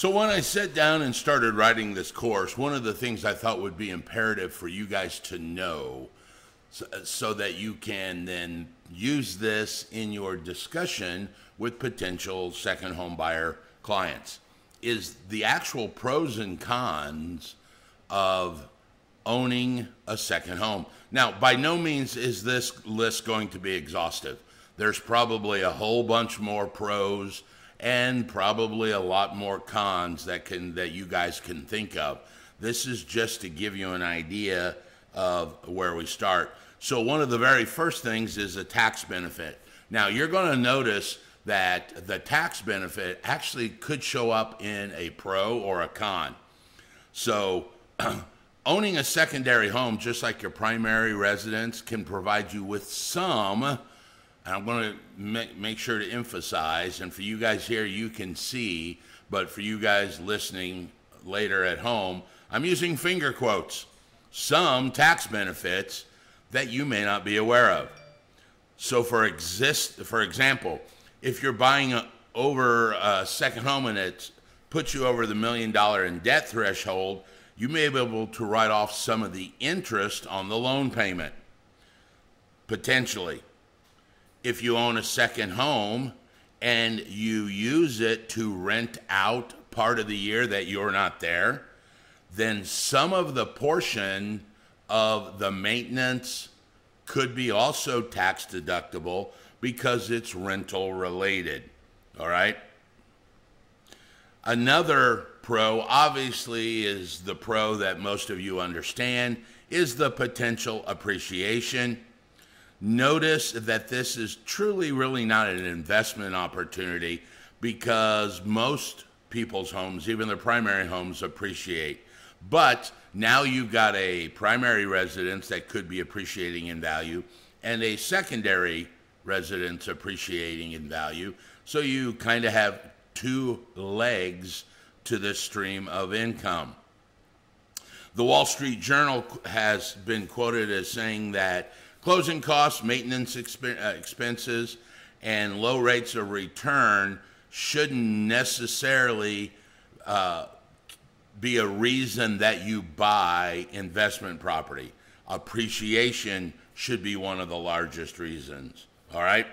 So when I sat down and started writing this course, one of the things I thought would be imperative for you guys to know so, so that you can then use this in your discussion with potential second home buyer clients is the actual pros and cons of owning a second home. Now, by no means is this list going to be exhaustive. There's probably a whole bunch more pros and probably a lot more cons that can that you guys can think of. This is just to give you an idea of where we start. So one of the very first things is a tax benefit. Now you're going to notice that the tax benefit actually could show up in a pro or a con. So owning a secondary home, just like your primary residence, can provide you with some, and I'm going to make, sure to emphasize, and for you guys here, you can see, but for you guys listening later at home, I'm using finger quotes, some tax benefits that you may not be aware of. So for exist, for example, if you're buying a, over a second home and it puts you over the million dollar in debt threshold, you may be able to write off some of the interest on the loan payment. Potentially. If you own a second home and you use it to rent out part of the year that you're not there, then some of the portion of the maintenance could be also tax deductible because it's rental related. All right. Another pro, obviously, is the pro that most of you understand, is the potential appreciation. Notice that this is truly, really not an investment opportunity because most people's homes, even their primary homes, appreciate. But now you've got a primary residence that could be appreciating in value and a secondary residence appreciating in value. So you kind of have two legs to this stream of income. The Wall Street Journal has been quoted as saying that closing costs, maintenance exp- uh, expenses, and low rates of return shouldn't necessarily uh, be a reason that you buy investment property. Appreciation should be one of the largest reasons. All right?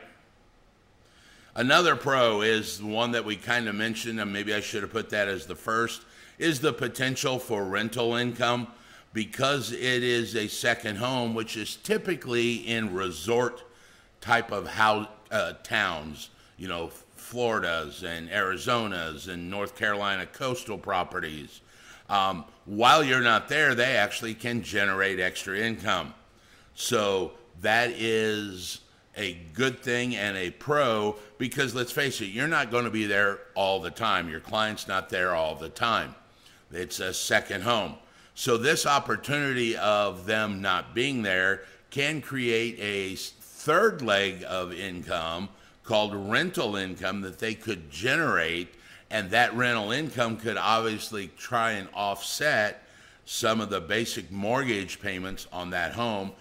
Another pro is one that we kind of mentioned, and maybe I should have put that as the first, is the potential for rental income because it is a second home, which is typically in resort type of uh, towns, you know, Florida's and Arizona's and North Carolina coastal properties. Um, while you're not there, they actually can generate extra income. So that is a good thing and a pro because let's face it, you're not going to be there all the time. Your client's not there all the time. It's a second home. So, this opportunity of them not being there can create a third leg of income called rental income that they could generate. And that rental income could obviously try and offset some of the basic mortgage payments on that home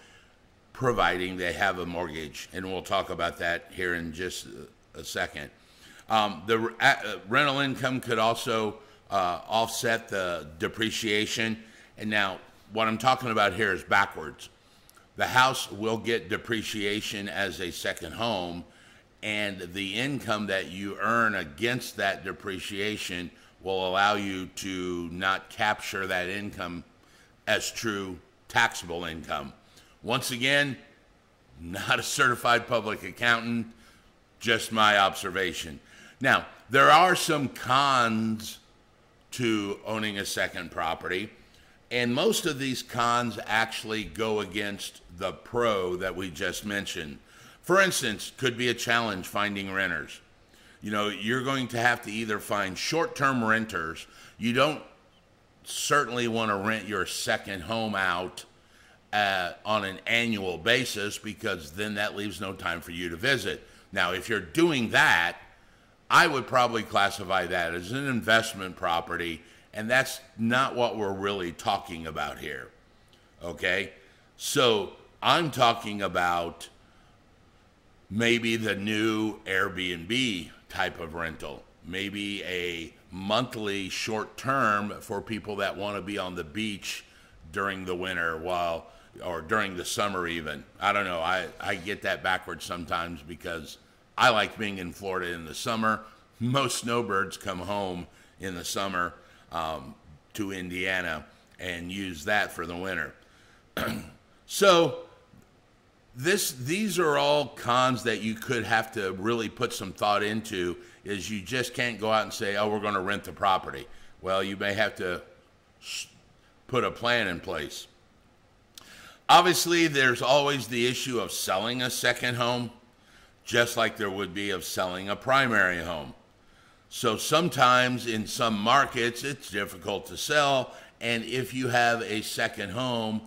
providing they have a mortgage. And we'll talk about that here in just a second. Um, the uh, rental income could also uh, offset the depreciation. And now, what I'm talking about here is backwards. The house will get depreciation as a second home, and the income that you earn against that depreciation will allow you to not capture that income as true taxable income. Once again, not a certified public accountant, just my observation. Now, there are some cons to owning a second property, and most of these cons actually go against the pro that we just mentioned. For instance, could be a challenge finding renters. You know, you're going to have to either find short term renters. You don't certainly want to rent your second home out uh, on an annual basis because then that leaves no time for you to visit. Now, if you're doing that, I would probably classify that as an investment property, and that's not what we're really talking about here. Okay? So I'm talking about maybe the new Airbnb type of rental, maybe a monthly short term for people that want to be on the beach during the winter while or during the summer even. I don't know. I, I get that backwards sometimes because I like being in Florida in the summer. Most snowbirds come home in the summer um, to Indiana and use that for the winter. so this these are all cons that you could have to really put some thought into is you just can't go out and say oh we're going to rent the property. Well you may have to put a plan in place. Obviously there's always the issue of selling a second home just like there would be of selling a primary home so sometimes in some markets it's difficult to sell and if you have a second home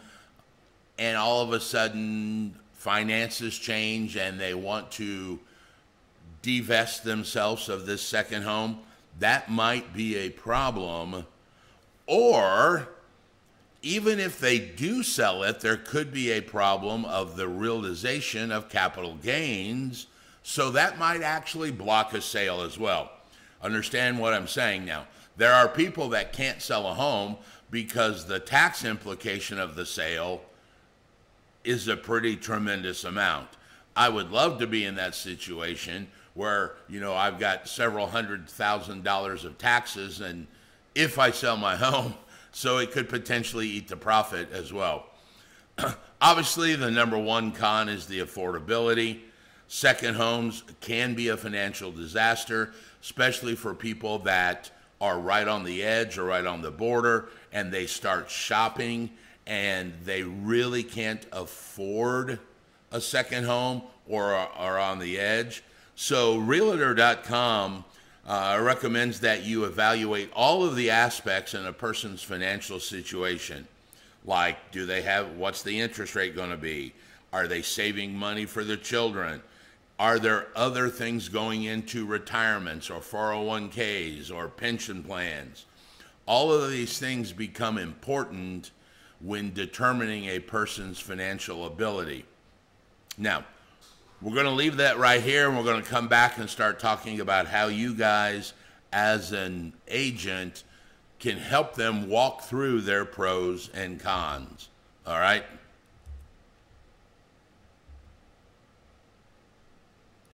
and all of a sudden finances change and they want to divest themselves of this second home, that might be a problem. Or even if they do sell it, there could be a problem of the realization of capital gains. So that might actually block a sale as well. Understand what I'm saying now. There are people that can't sell a home because the tax implication of the sale is a pretty tremendous amount. I would love to be in that situation where, you know, I've got several hundred thousand dollars of taxes and if I sell my home, so it could potentially eat the profit as well. Obviously, the number one con is the affordability. Second homes can be a financial disaster, especially for people that are right on the edge or right on the border and they start shopping and they really can't afford a second home or are on the edge. So, Realtor.com uh, recommends that you evaluate all of the aspects in a person's financial situation. Like, do they have, what's the interest rate going to be? Are they saving money for their children? Are there other things going into retirements or 401ks or pension plans? All of these things become important when determining a person's financial ability. Now, we're going to leave that right here and we're going to come back and start talking about how you guys, as an agent, can help them walk through their pros and cons. All right?